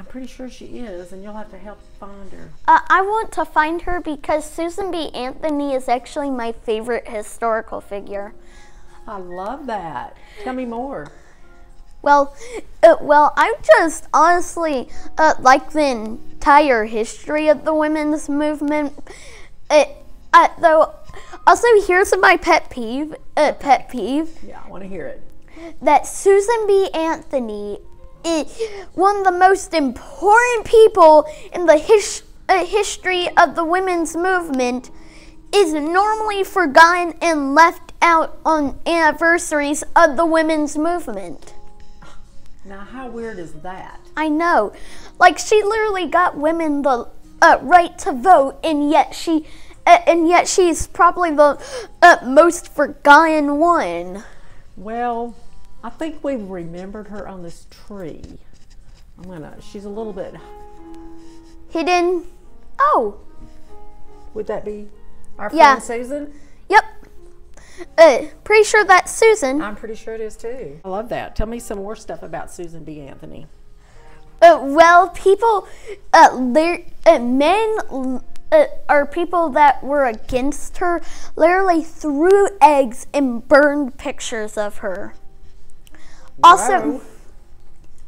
I'm pretty sure she is, and you'll have to help find her. Uh, I want to find her because Susan B. Anthony is actually my favorite historical figure. I love that. Tell me more. Well, uh, well, I just honestly uh, like the entire history of the women's movement. Uh, uh, though, also here's my pet peeve. Uh, pet peeve Yeah, I want to hear it. that Susan B. Anthony one of the most important people in the his, uh, history of the women's movement is normally forgotten and left out on anniversaries of the women's movement. Now, how weird is that? I know. Like she literally got women the uh, right to vote and yet she uh, and yet she's probably the uh, most forgotten one. Well, I think we've remembered her on this tree. I'm gonna. She's a little bit. Hidden Oh, Would that be our Yeah. friend Susan? Yep. Uh, pretty sure that's Susan. I'm pretty sure it is too. I love that. Tell me some more stuff about Susan B. Anthony. Uh, well, people, uh, uh, men uh, are people that were against her, literally threw eggs and burned pictures of her. Also,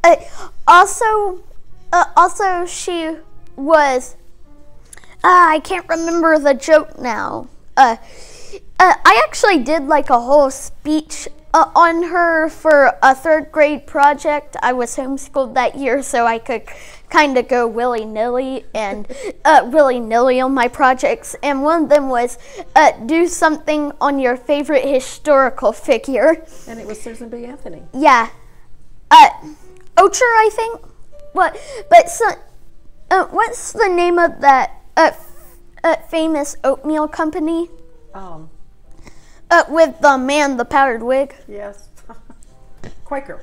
uh, also, uh, also, she was. Uh, I can't remember the joke now. Uh, uh, I actually did like a whole speech uh, on her for a third grade project. I was homeschooled that year, so I could kind of go willy nilly and uh, willy nilly on my projects. And one of them was uh, do something on your favorite historical figure. and it was Susan B. Anthony. Yeah. Uh, Ocher, I think. What? But so, uh, what's the name of that uh, f- uh, famous oatmeal company? Um, Uh, with the man, the powdered wig. yes. Quaker.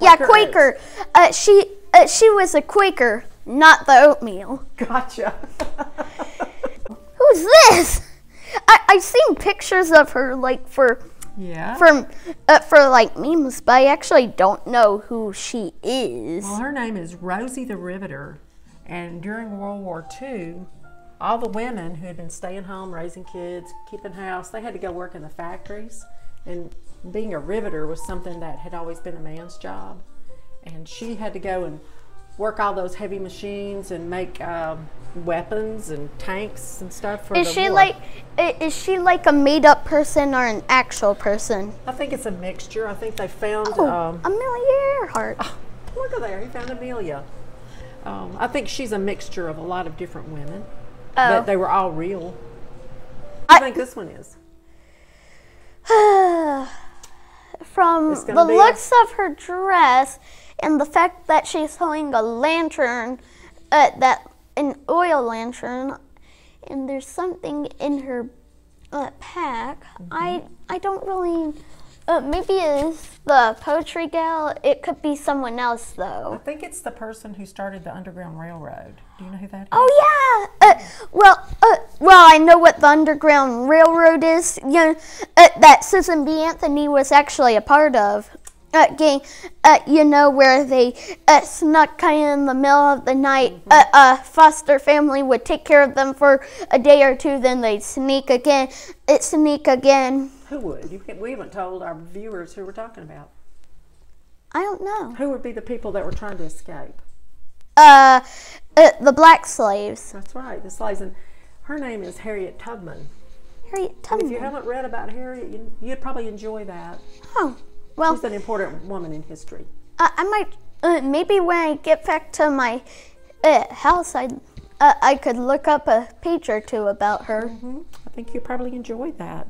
yeah, Quaker. Uh, she uh, she was a Quaker, not the oatmeal. Gotcha. Who's this? I I've seen pictures of her like for yeah. from uh, for like memes, but I actually don't know who she is. Well, her name is Rosie the Riveter, and during World War II, all the women who had been staying home, raising kids, keeping house, they had to go work in the factories. And being a riveter was something that had always been a man's job. And she had to go and work all those heavy machines and make um, weapons and tanks and stuff for Is she war. like is she like a made up person or an actual person? I think it's a mixture. I think they found. Oh, um, Amelia Earhart. Look at there, he found Amelia. Um, I think she's a mixture of a lot of different women, Oh. but they were all real. I- I think this one is. From the gonna a- looks of her dress and the fact that she's holding a lantern, uh, that an oil lantern, and there's something in her uh, pack. I I don't really. Uh, maybe it's the poetry gal. It could be someone else though. I think it's the person who started the Underground Railroad. Do you know who that is? Oh yeah. Uh, well, uh, well, I know what the Underground Railroad is. You know, uh, that Susan B. Anthony was actually a part of. Uh, gang, uh, you know where they uh, snuck kind of in the middle of the night. Uh, uh, foster family would take care of them for a day or two, then they'd sneak again. It sneak again. Who would? You we haven't told our viewers who we're talking about. I don't know. Who would be the people that were trying to escape? Uh, uh the black slaves. That's right, the slaves. And her name is Harriet Tubman. Harriet Tubman. If you haven't read about Harriet, you, you'd probably enjoy that. Oh, well, She's an important woman in history. I, I might uh, maybe when I get back to my uh, house, I uh, I could look up a page or two about her. I think you probably enjoy that.